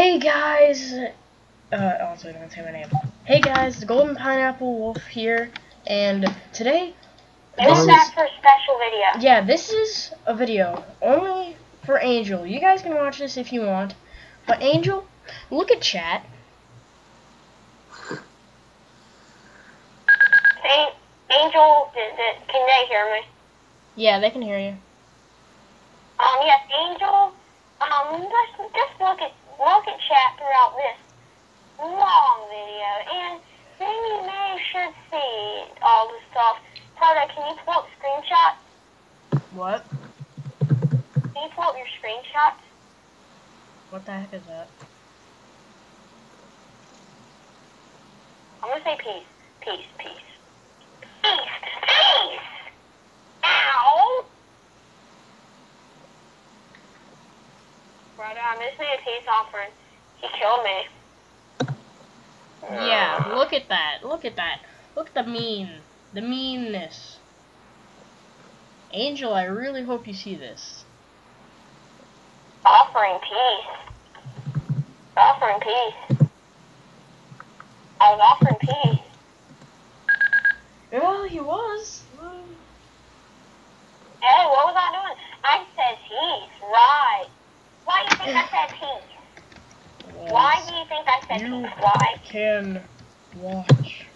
Hey guys! Uh, also don't say my name. Hey guys, the Golden Pineapple Wolf here, and today, This is for a special video. yeah, this is a video only for Angel. You guys can watch this if you want, but Angel, look at chat. An- Angel, can they hear me? Yeah, they can hear you. Um, yes, Angel. Um, just just look at look at chat throughout this long video, and then you may should see all the stuff. Tyler, can you pull up screenshots? What? Can you pull up your screenshots? What the heck is that? I'm gonna say peace, peace, peace, peace. Ow! Brother, I missed me a peace offering. He killed me. Yeah, look at that. Look at that. Look at the mean. The meanness. Angel, I really hope you see this. Offering peace. Offering peace. I was offering peace. Well, he was. Hey, what was I doing? I said peace, right. Why do you think I said peace? Why do you think I said You? Why? can watch.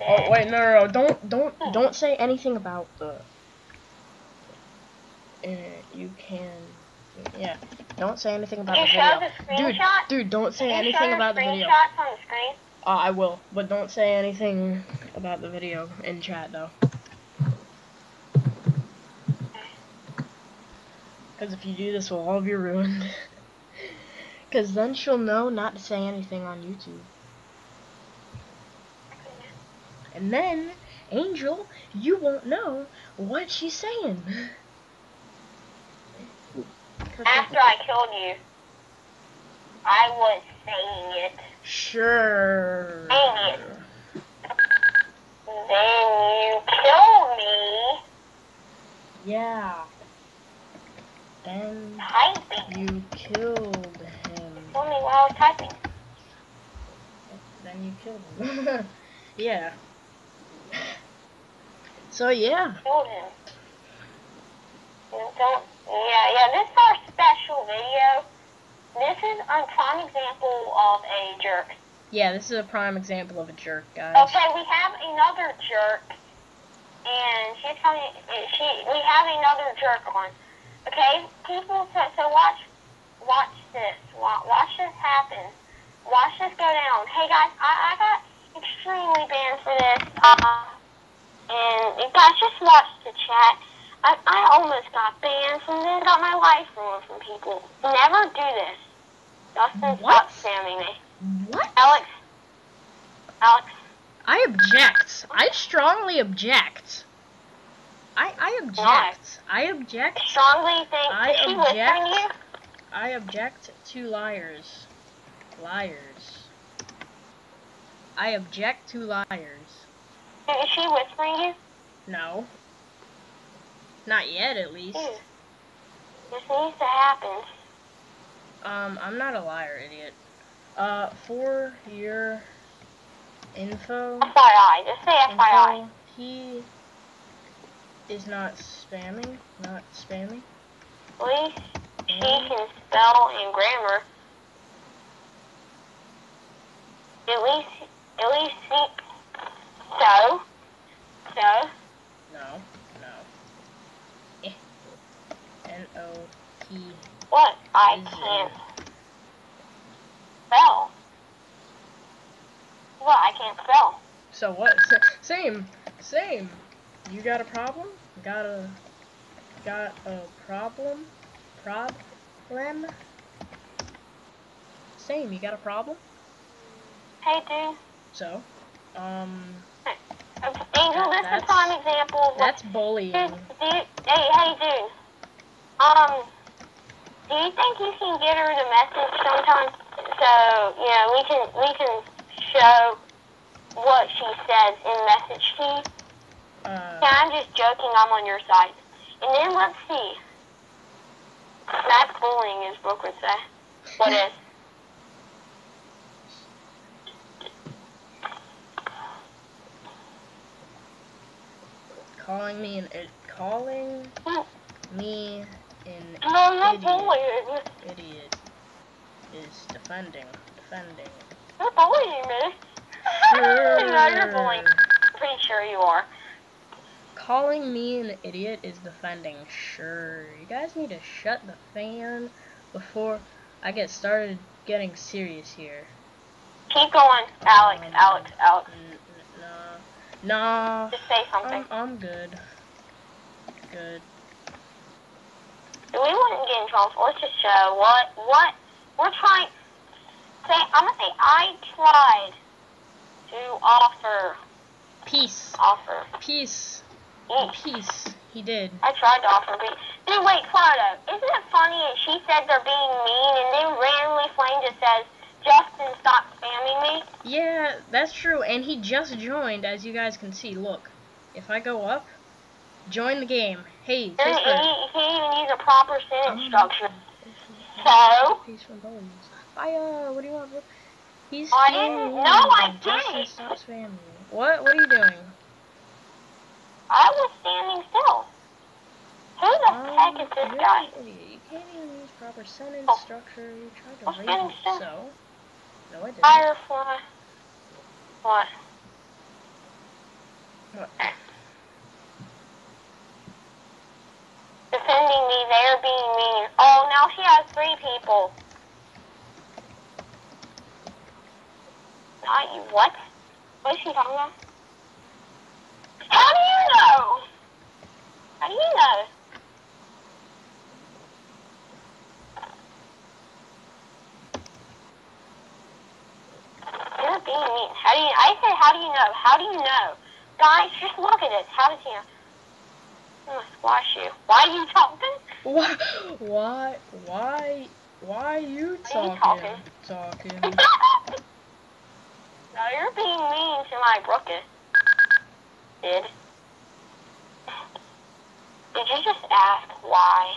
Oh wait, no, no, no! Don't, don't, don't say anything about the. Uh, you can, yeah. Don't say anything about You the video, dude. Dude, don't say you anything about the video. screenshots on the screen? Uh, I will, but don't say anything about the video in chat though. Because if you do this, we'll all be ruined. Because then she'll know not to say anything on YouTube. And then, Angel, you won't know what she's saying. After I killed you, I was saying it. Sure. Dang it. Then you killed me Yeah. Then typing. you killed him. Told me while I was typing. Then you killed him. yeah. So yeah. Killed him. Don't, yeah, yeah, this is our special video. This is a prime example of a jerk. Yeah, this is a prime example of a jerk, guys. Okay, we have another jerk, and she's coming. She, we have another jerk on. Okay, people. So, so watch, watch this. Watch, watch this happen. Watch this go down. Hey guys, I, I got extremely banned for this. Uh, and you guys just watch the chat. I, I almost got banned and then got my life ruined from people. Never do this. Dustin, What? stop spamming me. What? Alex. Alex. I object. I strongly object. I I object. I object. strongly think I is she object. I object to liars. Liars. I object to liars. Is she whispering you? No. Not yet, at least. Dude, this needs to happen. Um, I'm not a liar, idiot. Uh, for your info, FYI, just say FYI. info he is not spamming, not spamming. At least she can spell and grammar. At least, at least she. So, so, No, no. Eh. N O T. what? I can't spell. What? I can't spell. So what? S- same, same. You got a problem? Got a, got a problem? Problem? Same. You got a problem? Hey, dude. So, um, Angel, this is prime example of what that's bullying. Dude, dude, hey, hey, dude. Um, do you think you can get her the message sometime? So, you know, we can we can show what she says in message to you. Mm. Yeah, I'm uh. just joking. I'm on your side. And then let's see. That's bullying, as Brooke would say. What is? Calling me an uh, calling me an no, I'm idiot, bullying. idiot is defending, defending. You're bullying me. Sure. no, you're bullying. Pretty sure you are. Calling me an idiot is defending. Sure, you guys need to shut the fan before I get started getting serious here. Keep going, Alex, Um, Alex, Alex. Nah, nah. Just say something. I'm I'm good. Good. we wouldn't get in trouble. Let's just show what what we're trying. Say, I'm gonna say I tried to offer Peace. offer. Peace. Eat. Peace. He did. I tried to offer peace. Dude, wait, Claudio, isn't it funny that she said they're being mean and then randomly Flame just says, Justin, stop spamming me? Yeah, that's true. And he just joined, as you guys can see. Look, if I go up, join the game. Hey, he, he can't even use a proper sentence Um, structure. So? Peace from bullies. Fire. What do you want? He's I didn't- no, I didn't. Stop spamming me. What? What are you doing? I was standing still. Who the Um, heck is this guy? You can't even use proper sentence Oh. structure. You tried to read structure. so. No, I didn't. Firefly. What? What? Defending me, they're being mean. Oh, now she has three people. Not you. What? What is she talking about? How do you know? How do you know? You're being mean. How do you? I said, how do you know? How do you know? Guys, just look at this. How does he know? I'm gonna squash you. Why are you talking? Why? Why? Why? Why you Why you talking? talking? Talking. no, you're being mean to my Brookus. Did. Did you just ask why?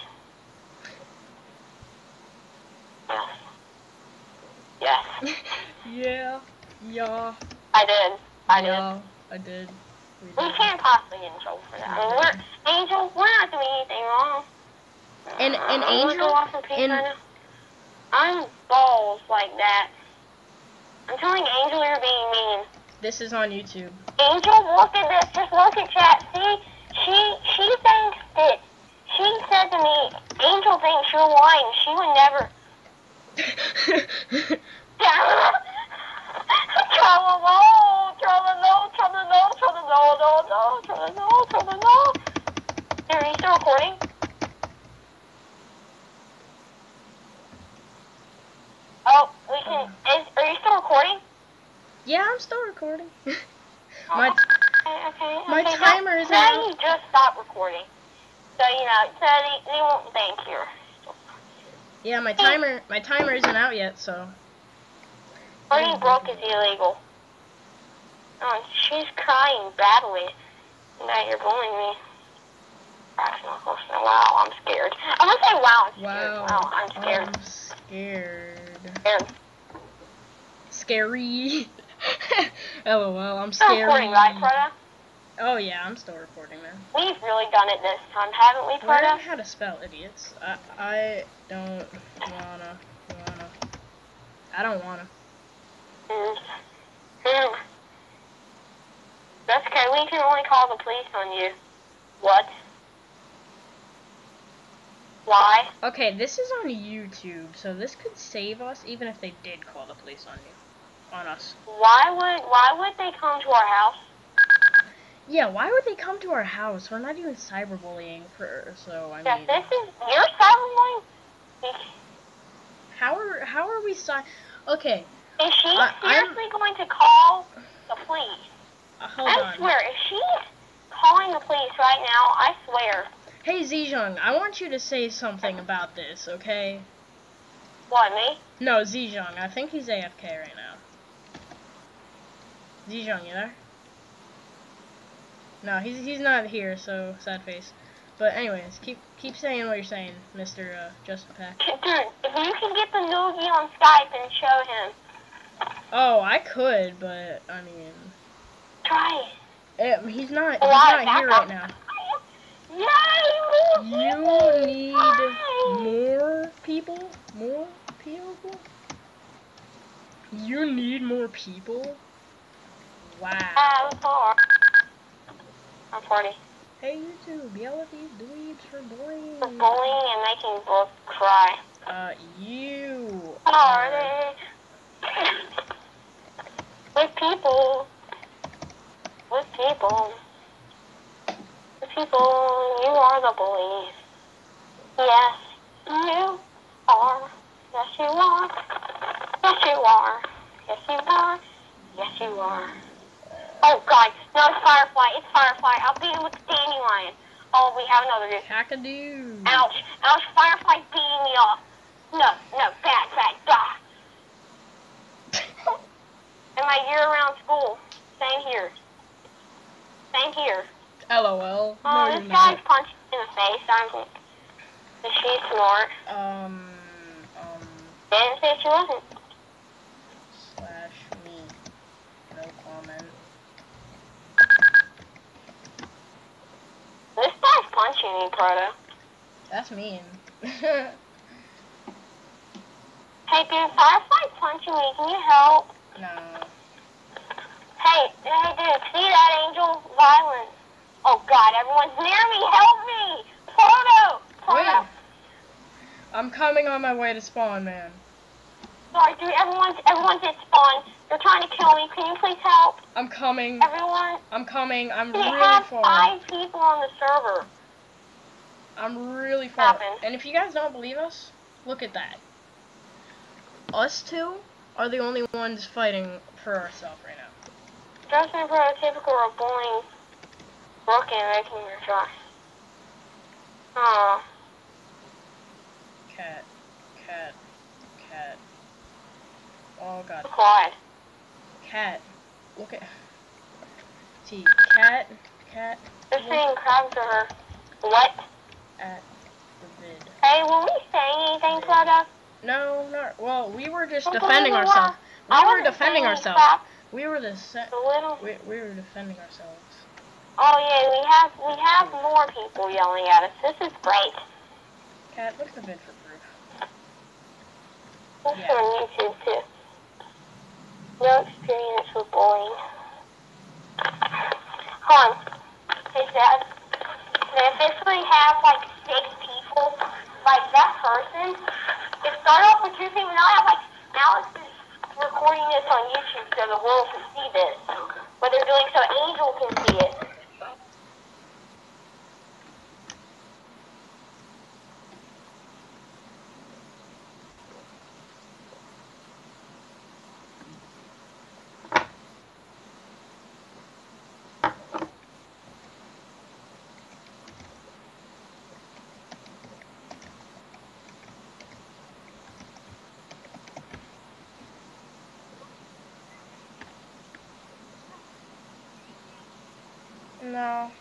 Yes. Yes. yeah. Yeah. I did. I did. I did. We We did. can't possibly get in trouble for that. I mean, we're, Angel, we're not doing anything wrong. And- and I'm Angel- go and- right. I'm balls like that. I'm telling Angel you're being mean. This is on YouTube. Angel, look at this. Just look at chat. See, she she thinks that she said to me, Angel thinks you're lying. She would never. Are you still recording? Oh, we can. Is, are you still recording? yeah, I'm still recording. Oh, my Okay, okay, my okay, timer now, is now out. you just stop recording. So, you know, so they, they won't think you're... yeah, my timer my timer isn't out yet, so Burning broke is illegal. Oh, she's crying badly. Now you're bullying me. Wow, I'm scared. I'm gonna say wow, I'm scared. wow. Wow, I'm scared. I'm scared. scared. Scary. Oh, LOL, I'm Still scary. recording, right? Oh yeah, I'm still recording, man. We've really done it this time, haven't we, Learn Proto? how to spell idiots. I I don't wanna wanna. I don't wanna. Mm. Mm. That's okay. We can only call the police on you. What? Why? Okay, this is on YouTube, so this could save us even if they did call the police on you. On us. Why would Why would they come to our house? Yeah, why would they come to our house? We're not even cyberbullying for so I Yes, mean Yeah, this is your cyberbullying. how are how are we si- Okay, Is she I- I'm- seriously going to call the police? uh, hold I on. swear, if she's calling the police right now, I swear. Hey Zhejiang, I want you to say something about this, okay? What me? No, Zhejiang, I think he's AFK right now. Zhejiang, you there? No, he's he's not here, so sad face. But anyways, keep keep saying what you're saying, Mr. Uh, Justin Pack. Dude, if you can get the noogie on Skype and show him, Oh, I could, but I mean, try it. eh, he's not he's not here right now. Yay! You need people! more people? More people? You need more people? Wow. Four. I'm 40. Hey YouTube, yell at these dweebs for For bullying. bullying and making both cry. Uh, you. Party. With people. With people. With people. You are the bullies. Yes, you are. Yes, you are. Yes, you are. Yes, you are. Yes, you are. Oh, God. No, it's Firefly. It's Firefly. I'll beat him with the dandelion. Oh, we have another dude. Kakadoo. Ouch. Ouch. Firefly's beating me off. No, no. Bad, bad. Bah. In my year-round school. Same here. Same here. LOL. Oh, no, this guy's not. punched in the face. I'm. like, Is she smart? Um, um, Didn't say she wasn't. slash me. No comment. This guy's punching me, Proto. That's mean. Hey, dude, Firefly punching me. Can you help? no. Hey, hey, dude, see that angel? Violence. Oh, God, everyone's near me. Help me! Proto! Proto! Wait. I'm coming on my way to spawn, man. Sorry, dude, everyone's, everyone's at spawn. They're trying to kill me. Can you please help? I'm coming. Everyone? I'm coming. I'm We really have far. five people on the server. I'm really far. Happened. And if you guys don't believe us, look at that. Us two are the only ones fighting for ourselves right now. Justin prototypical of bullying Brooke making her try. Aw. Cat, cat, cat. Oh god, Quiet. Cat. Look at. See, Cat, cat. They're saying crabs are what? at the vid. Hey, will we say anything, Proto? No, not. Well, we were just defending ourselves. We I were defending ourselves. crap. We were the se- The little. we, we were defending ourselves. Oh yeah, we have we have more people yelling at us. This is great. Cat, look at the vid for proof. This Yeah. is on YouTube too. No experience with bullying. Hold on. Hey Dad, they officially have like six people. Like that person. It started off with two people. Now I have like now it's just recording this on YouTube so the world can see this. What they're doing so Angel can see it. No,